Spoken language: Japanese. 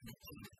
何?